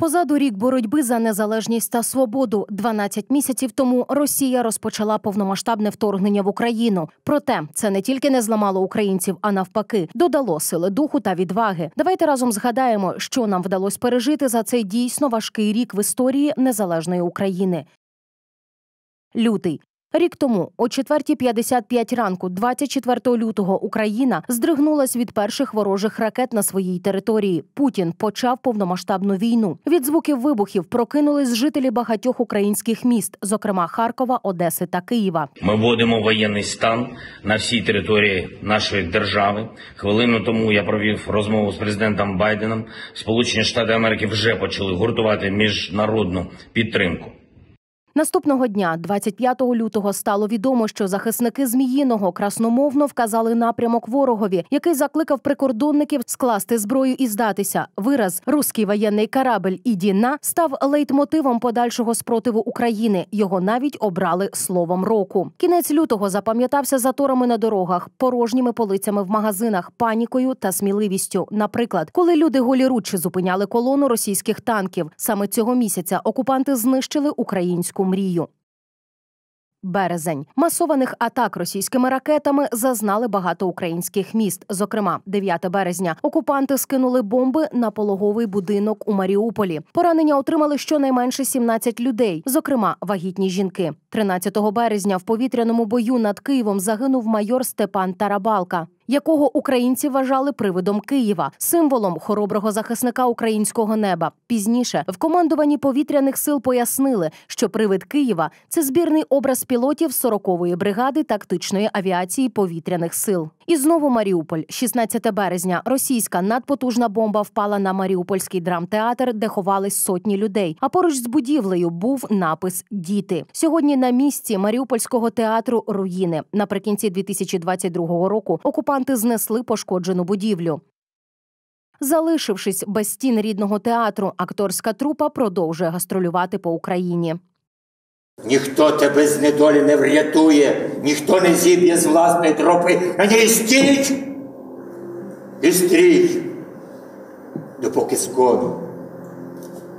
Позаду рік боротьби за незалежність та свободу. 12 місяців тому Росія розпочала повномасштабне вторгнення в Україну. Проте це не тільки не зламало українців, а навпаки, додало сили духу та відваги. Давайте разом згадаємо, що нам вдалося пережити за цей дійсно важкий рік в історії незалежної України. Лютий Рік тому, о 4.55 ранку, 24 лютого, Україна здригнулась від перших ворожих ракет на своїй території. Путін почав повномасштабну війну. Від звуків вибухів прокинулись жителі багатьох українських міст, зокрема Харкова, Одеси та Києва. Ми вводимо воєнний стан на всій території нашої держави. Хвилину тому я провів розмову з президентом Байденом. Сполучені Штати Америки вже почали гуртувати міжнародну підтримку. Наступного дня, 25 лютого, стало відомо, що захисники Зміїного красномовно вказали напрямок ворогові, який закликав прикордонників скласти зброю і здатися. Вираз Руський воєнний корабль «Ідіна» став лейтмотивом подальшого спротиву України. Його навіть обрали словом року. Кінець лютого запам'ятався заторами на дорогах, порожніми полицями в магазинах, панікою та сміливістю. Наприклад, коли люди голіручі зупиняли колону російських танків, саме цього місяця окупанти знищили українську мрію. Березень масованих атак російськими ракетами зазнали багато українських міст. Зокрема, 9 березня окупанти скинули бомби на пологовий будинок у Маріуполі. Поранення отримали щонайменше 17 людей, зокрема вагітні жінки. 13 березня в повітряному бою над Києвом загинув майор Степан Тарабалка якого українці вважали привидом Києва, символом хороброго захисника українського неба. Пізніше в командуванні повітряних сил пояснили, що привид Києва це збірний образ пілотів 40-ї бригади тактичної авіації повітряних сил. І знову Маріуполь, 16 березня, російська надпотужна бомба впала на Маріупольський драмтеатр, де ховались сотні людей. А поруч з будівлею був напис Діти сьогодні на місці Маріупольського театру руїни. Наприкінці 2022 року окупанти знесли пошкоджену будівлю. Залишившись без стін рідного театру, акторська трупа продовжує гастролювати по Україні. Ніхто тебе з недолі не врятує, ніхто не зіб'є з власної тропи, на ній стіть і стрій, допоки скону,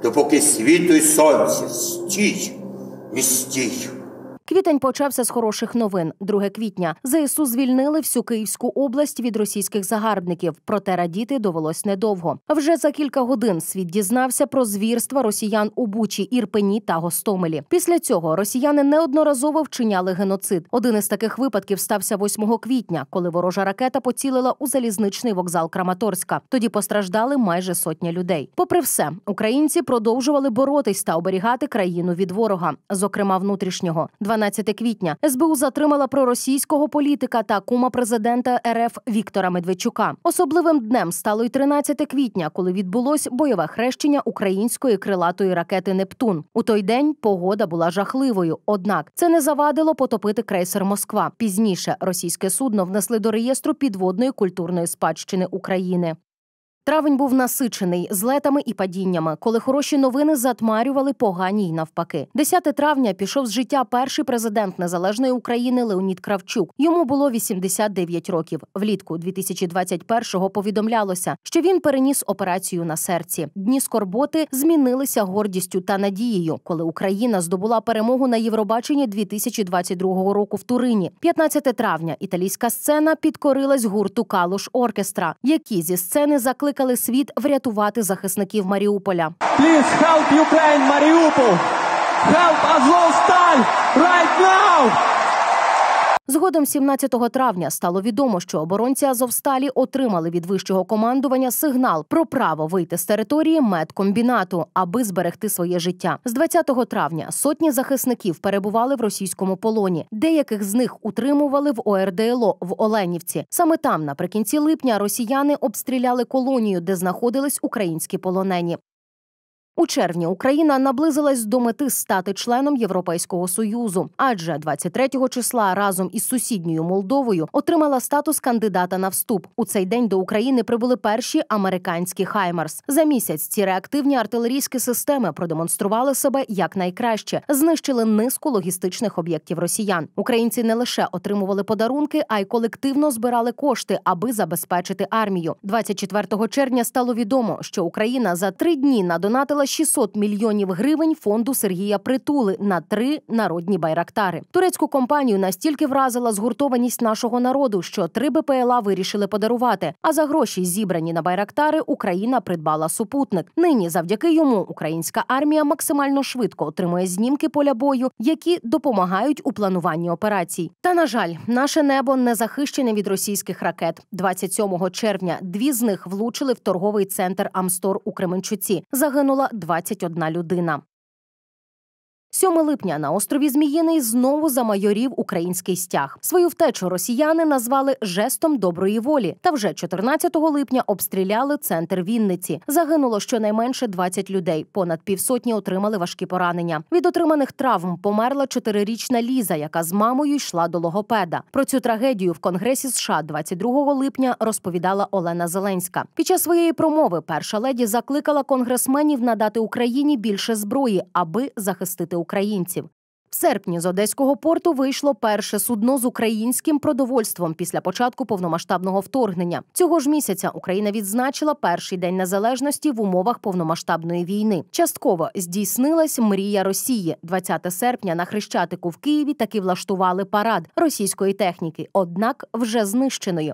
допоки світу й сонце стій і стій. Квітень почався з хороших новин. 2 квітня ЗСУ звільнили всю Київську область від російських загарбників. Проте радіти довелось недовго. Вже за кілька годин світ дізнався про звірства росіян у Бучі, Ірпені та Гостомелі. Після цього росіяни неодноразово вчиняли геноцид. Один із таких випадків стався 8 квітня, коли ворожа ракета поцілила у залізничний вокзал Краматорська. Тоді постраждали майже сотня людей. Попри все, українці продовжували боротись та оберігати країну від ворога, зокрема внутрішнього. 12 квітня СБУ затримала проросійського політика та кума президента РФ Віктора Медведчука. Особливим днем стало й 13 квітня, коли відбулось бойове хрещення української крилатої ракети Нептун. У той день погода була жахливою. Однак це не завадило потопити крейсер Москва. Пізніше російське судно внесли до реєстру підводної культурної спадщини України. Травень був насичений злетами і падіннями, коли хороші новини затмарювали погані й навпаки. 10 травня пішов з життя перший президент незалежної України Леонід Кравчук. Йому було 89 років. Влітку 2021-го повідомлялося, що він переніс операцію на серці. Дні скорботи змінилися гордістю та надією, коли Україна здобула перемогу на Євробаченні 2022 року в Турині. 15 травня італійська сцена підкорилась гурту Калуш Оркестра, які зі сцени закликали закликали світ врятувати захисників Маріуполя. Ukraine, Mariupol! Help Azovstal right now! Згодом 17 травня стало відомо, що оборонці Азовсталі отримали від вищого командування сигнал про право вийти з території медкомбінату, аби зберегти своє життя. З 20 травня сотні захисників перебували в російському полоні. Деяких з них утримували в ОРДЛО в Оленівці. Саме там, наприкінці липня, росіяни обстріляли колонію, де знаходились українські полонені. У червні Україна наблизилась до мети стати членом Європейського союзу, адже 23 числа разом із сусідньою Молдовою отримала статус кандидата на вступ. У цей день до України прибули перші американські Хаймарс. За місяць ці реактивні артилерійські системи продемонстрували себе як найкраще, знищили низку логістичних об'єктів росіян. Українці не лише отримували подарунки, а й колективно збирали кошти, аби забезпечити армію. 24 червня стало відомо, що Україна за три дні надонатила 600 мільйонів гривень фонду Сергія Притули на три народні байрактари. Турецьку компанію настільки вразила згуртованість нашого народу, що три БПЛА вирішили подарувати. А за гроші, зібрані на байрактари, Україна придбала супутник. Нині, завдяки йому, українська армія максимально швидко отримує знімки поля бою, які допомагають у плануванні операцій. Та на жаль, наше небо не захищене від російських ракет. 27 червня дві з них влучили в торговий центр Амстор у Кременчуці. Загинула 21 людина. 7 липня на острові Зміїний знову замайорів український стяг. Свою втечу росіяни назвали жестом доброї волі. Та вже 14 липня обстріляли центр Вінниці. Загинуло щонайменше 20 людей. Понад півсотні отримали важкі поранення. Від отриманих травм померла чотирирічна Ліза, яка з мамою йшла до логопеда. Про цю трагедію в Конгресі США 22 липня розповідала Олена Зеленська. Під час своєї промови перша леді закликала конгресменів надати Україні більше зброї, аби захистити українців. В серпні з одеського порту вийшло перше судно з українським продовольством після початку повномасштабного вторгнення. Цього ж місяця Україна відзначила перший день незалежності в умовах повномасштабної війни. Частково здійснилась мрія Росії. 20 серпня на Хрещатику в Києві таки влаштували парад російської техніки, однак вже знищеної.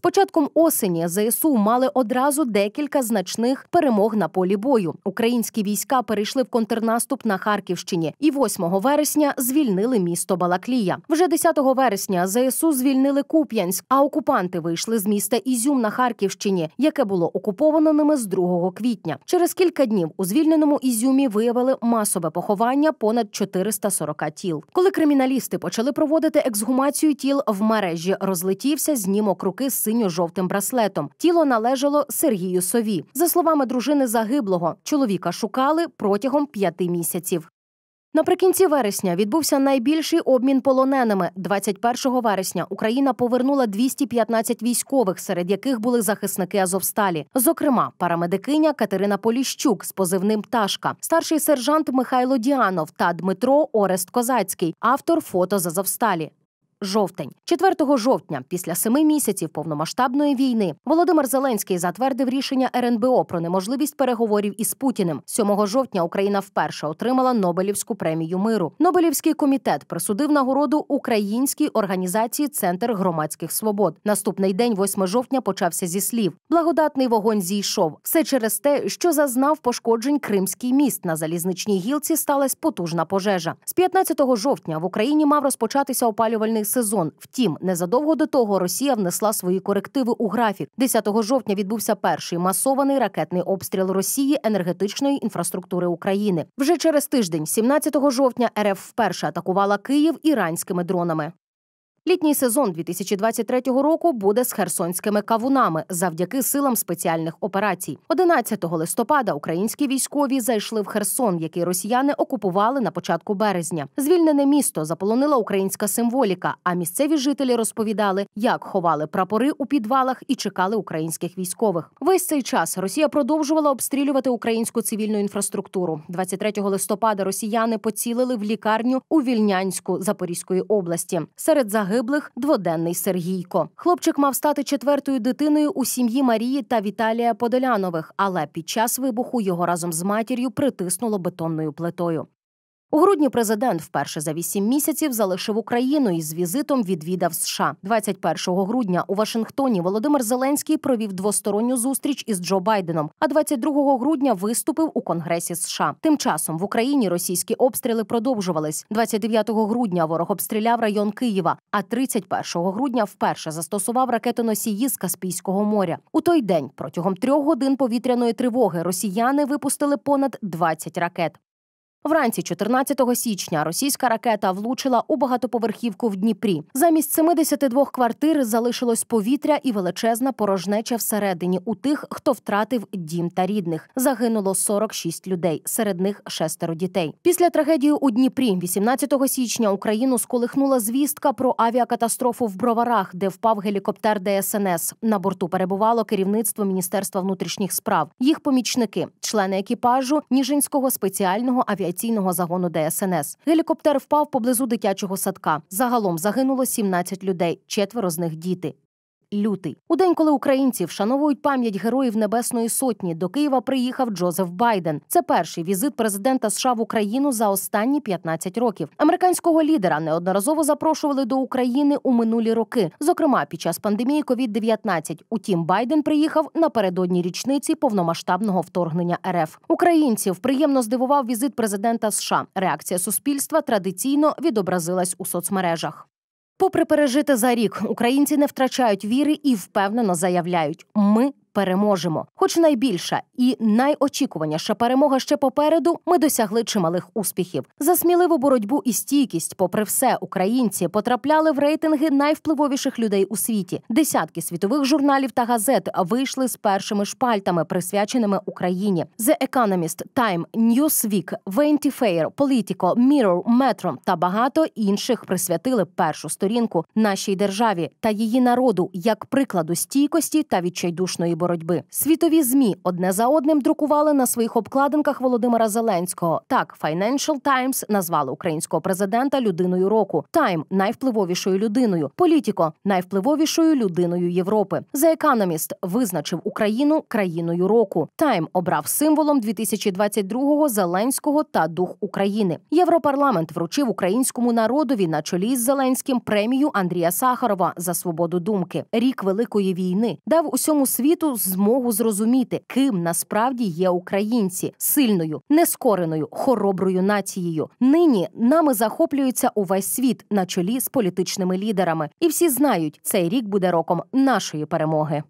З початком осені ЗСУ мали одразу декілька значних перемог на полі бою. Українські війська перейшли в контрнаступ на Харківщині і 8 вересня звільнили місто Балаклія. Вже 10 вересня ЗСУ звільнили Куп'янськ, а окупанти вийшли з міста Ізюм на Харківщині, яке було окуповано ними з 2 квітня. Через кілька днів у звільненому Ізюмі виявили масове поховання понад 440 тіл. Коли криміналісти почали проводити ексгумацію тіл в мережі, розлетівся знімок руки синьо-жовтим браслетом. Тіло належало Сергію Сові. За словами дружини загиблого, чоловіка шукали протягом п'яти місяців. Наприкінці вересня відбувся найбільший обмін полоненими. 21 вересня Україна повернула 215 військових, серед яких були захисники Азовсталі. Зокрема, парамедикиня Катерина Поліщук з позивним Пташка, старший сержант Михайло Діанов та Дмитро Орест Козацький, автор фото з Азовсталі. Жовтень, 4 жовтня, після семи місяців повномасштабної війни, Володимир Зеленський затвердив рішення РНБО про неможливість переговорів із Путіним. 7 жовтня Україна вперше отримала Нобелівську премію миру. Нобелівський комітет присудив нагороду українській організації Центр громадських свобод. Наступний день, 8 жовтня, почався зі слів: благодатний вогонь зійшов. Все через те, що зазнав пошкоджень Кримський міст на залізничній гілці. Сталася потужна пожежа. З 15 жовтня в Україні мав розпочатися опалювальний сезон. Втім, незадовго до того Росія внесла свої корективи у графік. 10 жовтня відбувся перший масований ракетний обстріл Росії енергетичної інфраструктури України. Вже через тиждень, 17 жовтня, РФ вперше атакувала Київ іранськими дронами. Літній сезон 2023 року буде з херсонськими кавунами завдяки силам спеціальних операцій. 11 листопада українські військові зайшли в Херсон, який росіяни окупували на початку березня. Звільнене місто заполонила українська символіка. А місцеві жителі розповідали, як ховали прапори у підвалах і чекали українських військових. Весь цей час Росія продовжувала обстрілювати українську цивільну інфраструктуру. 23 листопада росіяни поцілили в лікарню у Вільнянську Запорізької області. Серед загиблих загиблих дводенний Сергійко. Хлопчик мав стати четвертою дитиною у сім'ї Марії та Віталія Подолянових, але під час вибуху його разом з матір'ю притиснуло бетонною плитою. У грудні президент вперше за вісім місяців залишив Україну і з візитом відвідав США. 21 грудня у Вашингтоні Володимир Зеленський провів двосторонню зустріч із Джо Байденом. А 22 грудня виступив у Конгресі США. Тим часом в Україні російські обстріли продовжувались. 29 грудня ворог обстріляв район Києва. А 31 грудня вперше застосував ракетоносії з Каспійського моря. У той день протягом трьох годин повітряної тривоги росіяни випустили понад 20 ракет. Вранці 14 січня російська ракета влучила у багатоповерхівку в Дніпрі. Замість 72 квартир залишилось повітря і величезна порожнеча всередині у тих, хто втратив дім та рідних. Загинуло 46 людей, серед них шестеро дітей. Після трагедії у Дніпрі, 18 січня, Україну сколихнула звістка про авіакатастрофу в Броварах, де впав гелікоптер ДСНС. На борту перебувало керівництво Міністерства внутрішніх справ, їх помічники, члени екіпажу Ніжинського спеціального авіаційного авіаційного загону ДСНС. Гелікоптер впав поблизу дитячого садка. Загалом загинуло 17 людей, четверо з них діти. Лютий. У день, коли українці вшановують пам'ять героїв Небесної Сотні, до Києва приїхав Джозеф Байден. Це перший візит президента США в Україну за останні 15 років. Американського лідера неодноразово запрошували до України у минулі роки, зокрема під час пандемії COVID-19. Утім, Байден приїхав напередодні річниці повномасштабного вторгнення РФ. Українців приємно здивував візит президента США. Реакція суспільства традиційно відобразилась у соцмережах. Попри пережити за рік, українці не втрачають віри і впевнено заявляють: ми переможемо. Хоч найбільша і найочікуваніша перемога ще попереду, ми досягли чималих успіхів. За сміливу боротьбу і стійкість, попри все, українці потрапляли в рейтинги найвпливовіших людей у світі. Десятки світових журналів та газет вийшли з першими шпальтами, присвяченими Україні. The Economist, Time, Newsweek, Vanity Fair, Politico, Mirror, Metro та багато інших присвятили першу сторінку нашій державі та її народу як прикладу стійкості та відчайдушної боротьби. Світові змі одне за одним друкували на своїх обкладинках Володимира Зеленського. Так, Financial Times назвали українського президента людиною року. Time – найвпливовішою людиною. Політіко найвпливовішою людиною Європи. The Economist визначив Україну країною року. Time обрав символом 2022-го Зеленського та дух України. Європарламент вручив українському народові на чолі з Зеленським премію Андрія Сахарова за свободу думки. Рік великої війни дав усьому світу змогу зрозуміти, ким насправді є українці сильною, нескореною, хороброю нацією. Нині нами захоплюється увесь світ на чолі з політичними лідерами, і всі знають, цей рік буде роком нашої перемоги.